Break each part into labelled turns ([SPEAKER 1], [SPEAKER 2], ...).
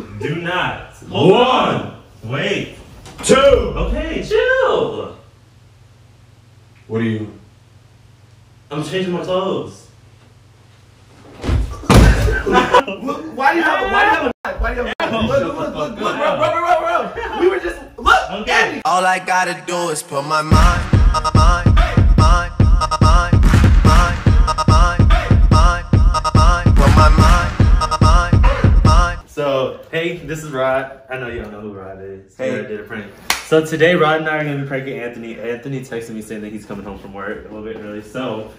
[SPEAKER 1] Do not. Hold on. Wait.
[SPEAKER 2] Two.
[SPEAKER 1] Okay, chill.
[SPEAKER 2] What are you?
[SPEAKER 1] I'm changing my clothes.
[SPEAKER 2] Look, why do you have? a, Why do you have? a- Why do you have? a- Look, look, look, look, look, bro, bro, bro, bro, bro. We were just look.
[SPEAKER 1] Okay.
[SPEAKER 2] Andy.
[SPEAKER 3] All I gotta do is put my mind, mind, mind,
[SPEAKER 1] this is Rod. I know you don't know who Rod is.
[SPEAKER 2] Hey.
[SPEAKER 1] I did a prank. So today, Rod and I are gonna be pranking Anthony. Anthony texted me saying that he's coming home from work a little bit early. So,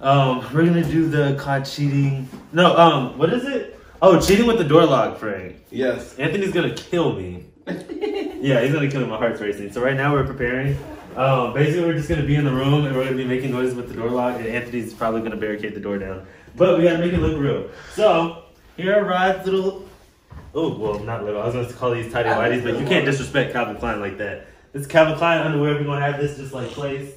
[SPEAKER 1] um, we're gonna do the caught cheating. No, um, what is it? Oh, cheating with the door lock prank.
[SPEAKER 2] Yes.
[SPEAKER 1] Anthony's gonna kill me. yeah, he's gonna kill me. My heart's racing. So right now we're preparing. Um, basically, we're just gonna be in the room and we're gonna be making noises with the door lock, and Anthony's probably gonna barricade the door down. But we gotta make it look real. So here are Rod's little. Oh well, not little. I was gonna call these tidy whities, but you can't disrespect Calvin Klein like that. This Calvin Klein underwear. We're gonna have this just like placed,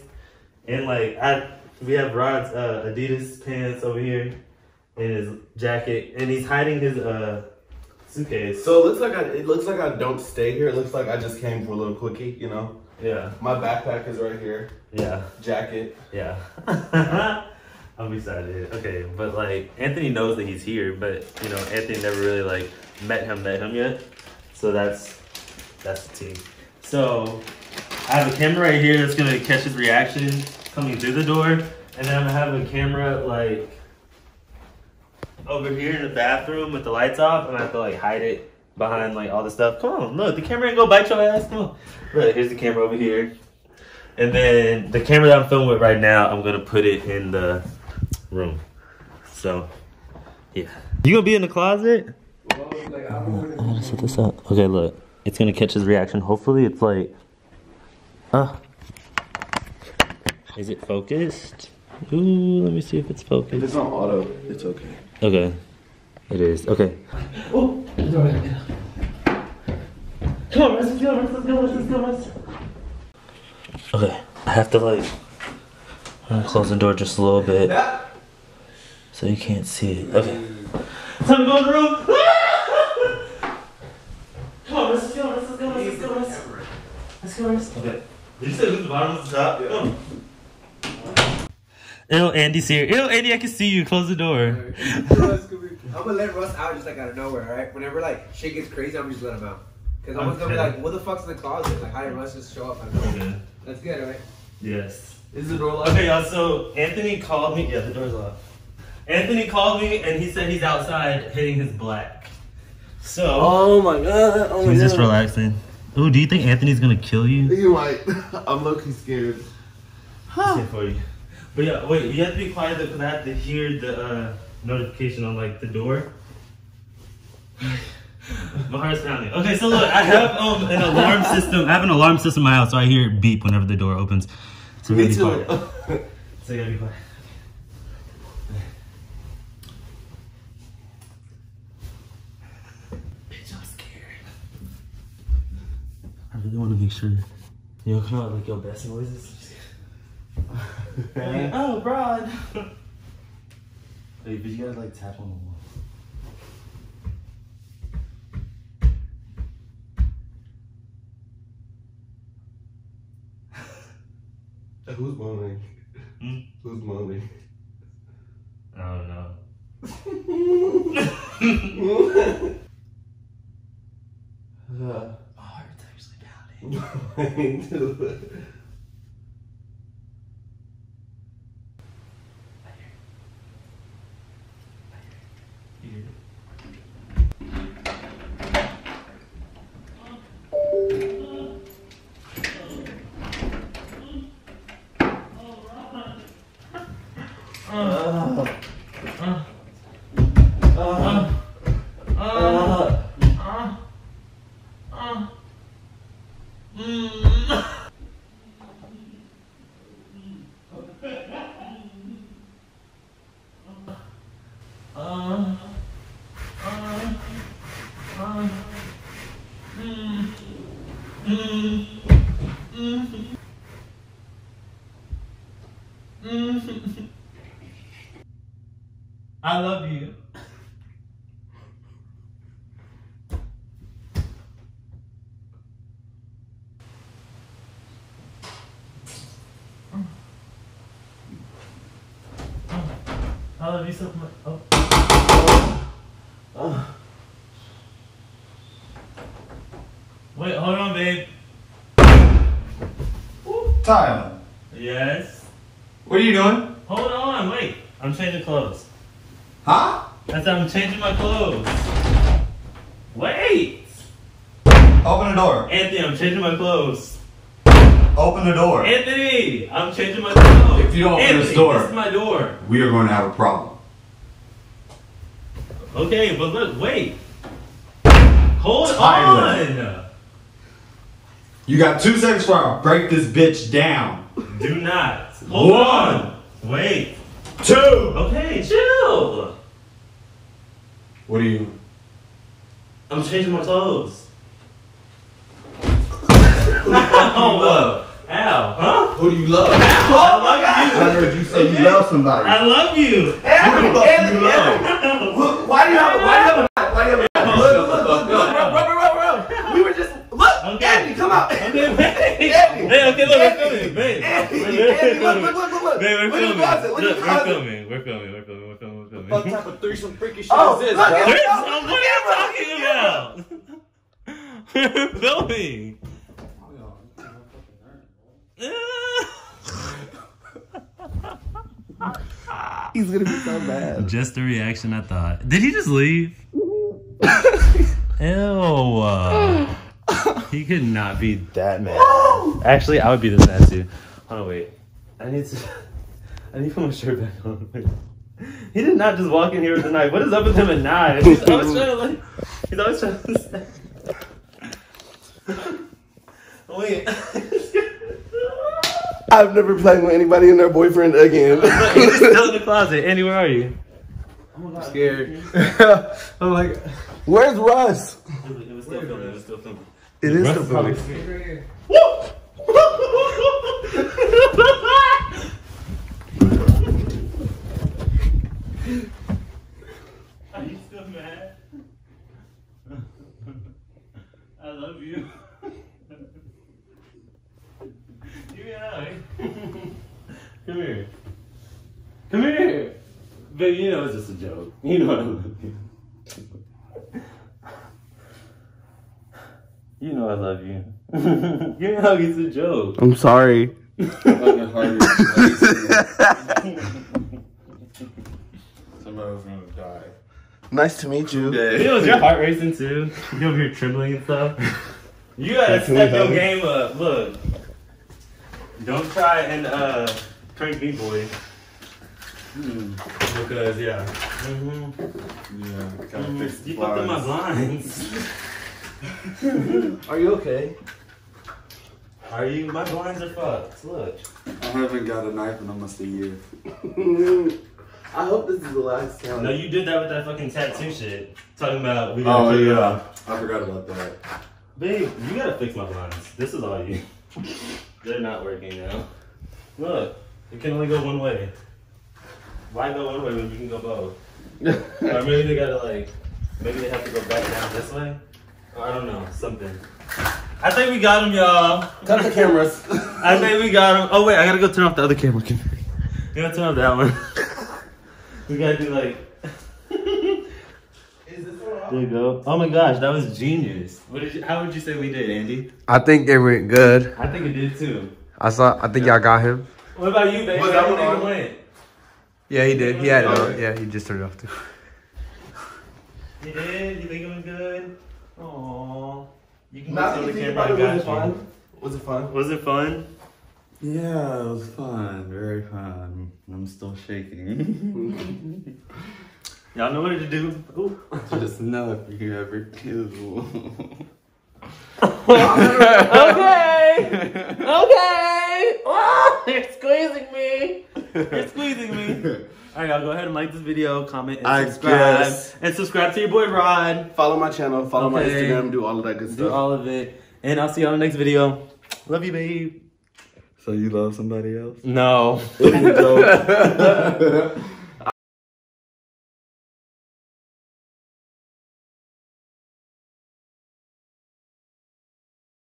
[SPEAKER 1] and like I, we have Rod's uh, Adidas pants over here, and his jacket, and he's hiding his uh suitcase.
[SPEAKER 2] So it looks like I. It looks like I don't stay here. It looks like I just came for a little quickie. You know.
[SPEAKER 1] Yeah,
[SPEAKER 2] My backpack is right here.
[SPEAKER 1] yeah,
[SPEAKER 2] Jacket.
[SPEAKER 1] yeah. I'm excited. Okay, but like Anthony knows that he's here, but you know Anthony never really like met him, met him yet. So that's that's the team. So I have a camera right here that's gonna catch his reaction coming through the door, and then I'm gonna have a camera like over here in the bathroom with the lights off, and I have to like hide it behind like all the stuff. Come on, look, the camera ain't gonna bite your ass. Come on. Look, here's the camera over here. And then the camera that I'm filming with right now, I'm gonna put it in the room. So, yeah. You gonna be in the closet? I'm gonna set this up. Okay, look. It's gonna catch his reaction. Hopefully, it's like, uh. Is it focused? Ooh, let me see if it's
[SPEAKER 2] If
[SPEAKER 1] focused.
[SPEAKER 2] it's on auto, it's okay.
[SPEAKER 1] Okay. It is. Okay. Oh, Come on, Russ, let's go, Russ, let's go, Russ, let's go, Russ. Okay, I have to like close the door just a little bit so you can't see it. Okay. Time to go in the room. Come on, Russ, let's go, Russ, let's go, Russ, let's go, Russ. Let's go, Russ. Okay. Did you say who's the bottom, who's the top?
[SPEAKER 2] Yeah.
[SPEAKER 1] Ew, Andy's here. Ew, Andy, I can see you. Close the door.
[SPEAKER 4] I'm gonna let Russ out just like out of nowhere, alright? Whenever like shit gets crazy, I'm just let him out. Cause I'm gonna be
[SPEAKER 1] Okay.
[SPEAKER 4] like, what the fuck's in the closet? Like, how did Russ just show up? I don't know.
[SPEAKER 1] Okay.
[SPEAKER 4] That's good, alright?
[SPEAKER 1] Yes.
[SPEAKER 2] Is the door locked?
[SPEAKER 1] Okay, y'all. So Anthony called me. Yeah, the door's locked. Anthony called me and he said he's outside hitting his black. So
[SPEAKER 2] Oh my god. Oh my
[SPEAKER 1] he's
[SPEAKER 2] god.
[SPEAKER 1] just relaxing. Ooh, do you think Anthony's gonna kill you?
[SPEAKER 2] You might. I'm low key scared.
[SPEAKER 1] Huh. for you. But yeah, wait. You have to be quiet though, because I have to hear the uh, notification on like the door. My heart's pounding. Okay, so look, I have um, an alarm system. I have an alarm system in my house, so I hear it beep whenever the door opens. So we
[SPEAKER 2] Me
[SPEAKER 1] gotta be
[SPEAKER 2] too.
[SPEAKER 1] quiet. So you gotta be quiet. Bitch, I'm scared. I really want to make sure. You know, come out like your best noises. Like, oh, Broad. Wait, but you gotta like tap on the wall.
[SPEAKER 2] Who's moaning?
[SPEAKER 1] Hmm?
[SPEAKER 2] Who's moaning?
[SPEAKER 1] I don't know. going to. Ugh. I love you. I love you so much. Oh. oh. Wait, hold on, babe.
[SPEAKER 2] Tylan.
[SPEAKER 1] Yes.
[SPEAKER 2] What are you doing?
[SPEAKER 1] Hold on, wait. I'm changing clothes.
[SPEAKER 2] Huh?
[SPEAKER 1] That's I'm changing my clothes. Wait!
[SPEAKER 2] Open the door.
[SPEAKER 1] Anthony, I'm changing my clothes.
[SPEAKER 2] Open the door.
[SPEAKER 1] Anthony, I'm changing my clothes.
[SPEAKER 2] If you don't open
[SPEAKER 1] Anthony,
[SPEAKER 2] this door-
[SPEAKER 1] this is my door.
[SPEAKER 2] We are going to have a problem.
[SPEAKER 1] Okay, but look, wait. Hold
[SPEAKER 2] Tylan.
[SPEAKER 1] on.
[SPEAKER 2] You got two seconds before I break this bitch down.
[SPEAKER 1] Do not. Hold
[SPEAKER 2] One.
[SPEAKER 1] on. Wait.
[SPEAKER 2] Two.
[SPEAKER 1] Okay, chill.
[SPEAKER 2] What are you?
[SPEAKER 1] I'm changing my clothes. Ow. Ow. Huh?
[SPEAKER 2] Who do you love?
[SPEAKER 1] I love you.
[SPEAKER 2] I heard you say you love somebody.
[SPEAKER 1] I love you.
[SPEAKER 2] Who the fuck you love?
[SPEAKER 4] Why do you have a, why do you have a? Why do you have a knife? Oh, look, look, look, look,
[SPEAKER 1] up.
[SPEAKER 4] bro, bro, bro, bro. We were just, look,
[SPEAKER 1] Okay.
[SPEAKER 4] Andy, come out.
[SPEAKER 1] Okay, babe.
[SPEAKER 4] Andy.
[SPEAKER 1] Hey, okay, look, we're
[SPEAKER 4] Andy.
[SPEAKER 1] filming, babe.
[SPEAKER 4] Andy,
[SPEAKER 1] We're
[SPEAKER 4] Andy, look,
[SPEAKER 1] filming.
[SPEAKER 4] look, look, look, look.
[SPEAKER 1] Babe, we're
[SPEAKER 4] Look at
[SPEAKER 1] filming.
[SPEAKER 4] the closet, look at
[SPEAKER 1] Look,
[SPEAKER 4] the
[SPEAKER 1] we're
[SPEAKER 4] closet.
[SPEAKER 1] filming. We're filming. We're filming. We're
[SPEAKER 2] What type of threesome freaky shit
[SPEAKER 4] Oh,
[SPEAKER 2] is this,
[SPEAKER 4] look
[SPEAKER 2] bro?
[SPEAKER 4] at
[SPEAKER 1] Chris,
[SPEAKER 4] it.
[SPEAKER 1] um, what are you talking about? We're filming.
[SPEAKER 4] He's gonna be so mad.
[SPEAKER 1] Just the reaction I thought. Did he just leave? Ew. he could not be that mad. Actually, I would be this mad too. Hold on, wait. I need to. I need to put my shirt back on. He did not just walk in here with a knife. What is up with him and knives? He's always trying to like. He's always trying to. Wait.
[SPEAKER 5] I've never played with anybody and their boyfriend again.
[SPEAKER 1] He's still in the closet. Andy, where are you?
[SPEAKER 4] I'm scared. I'm like,
[SPEAKER 5] Where's Russ?
[SPEAKER 1] It was still filming. It was still filming.
[SPEAKER 5] It is
[SPEAKER 1] Russ
[SPEAKER 5] the
[SPEAKER 1] is probably
[SPEAKER 5] filming.
[SPEAKER 1] Are you still mad? I love you. Give me a hug. Come here. Come here. Baby, you know it's just a joke. You know I love you. You know I love you. Give me a hug, it's a joke.
[SPEAKER 5] I'm sorry.
[SPEAKER 2] Somebody was gonna die.
[SPEAKER 5] Nice to meet you.
[SPEAKER 1] You know, is your heart racing too? You over here trembling and stuff? You gotta step your
[SPEAKER 5] hug?
[SPEAKER 1] game up. Look. Don't try and uh prank me, boy. Because, yeah. Mm-hmm.
[SPEAKER 2] Yeah, gotta fix
[SPEAKER 1] You fucked up my
[SPEAKER 2] blinds.
[SPEAKER 1] blinds.
[SPEAKER 4] are you okay?
[SPEAKER 1] Are you? My blinds are fucked. Look.
[SPEAKER 2] I haven't got a knife in almost a year.
[SPEAKER 5] I hope this is the last time.
[SPEAKER 1] No, you did that with that fucking tattoo shit. Talking about we
[SPEAKER 2] Oh
[SPEAKER 1] gotta figure
[SPEAKER 2] yeah,
[SPEAKER 1] out-
[SPEAKER 2] I forgot about that.
[SPEAKER 1] Babe, you gotta fix my blinds. This is all you. They're not working now. Look, it can only go one way. Why go one way when you can go both? or maybe they gotta like, maybe they have to go back down this way. Or I don't know, something. I think we got him, y'all.
[SPEAKER 5] Cut the cameras.
[SPEAKER 1] I think we got him. Oh wait, I gotta go turn off the other camera. You gotta turn off that one. We gotta do like. There you go. Oh my gosh, that was genius. What did you? How would you say we did, Andy?
[SPEAKER 5] I think it went good.
[SPEAKER 1] I think it did too.
[SPEAKER 5] I saw. I think y'all got him.
[SPEAKER 1] What about you, baby?
[SPEAKER 2] Was that one on?
[SPEAKER 1] went?
[SPEAKER 5] Yeah, he did. He had it on. Yeah, he just turned it off too.
[SPEAKER 1] You did? You think it was good? Aww. You can
[SPEAKER 5] Now
[SPEAKER 1] go
[SPEAKER 5] that
[SPEAKER 1] to
[SPEAKER 5] you
[SPEAKER 1] the camera.
[SPEAKER 5] about it, was it
[SPEAKER 1] you.
[SPEAKER 5] fun? Was it fun?
[SPEAKER 1] Was it fun?
[SPEAKER 2] Yeah, it was fun. Very fun. I'm still shaking.
[SPEAKER 1] Y'all know what to do. Ooh.
[SPEAKER 2] Just know if you ever do.
[SPEAKER 1] okay. Okay. Oh, you're squeezing me. You're squeezing me. All right, y'all go ahead and like this video, comment, and
[SPEAKER 2] I
[SPEAKER 1] subscribe.
[SPEAKER 2] guess.
[SPEAKER 1] And subscribe to your boy Rod.
[SPEAKER 5] Follow my channel. Follow my Instagram. Do all of that good stuff.
[SPEAKER 1] Do all of it. And I'll see you on the next video. Love you, babe.
[SPEAKER 2] so you love somebody else?
[SPEAKER 1] No.
[SPEAKER 2] Joke.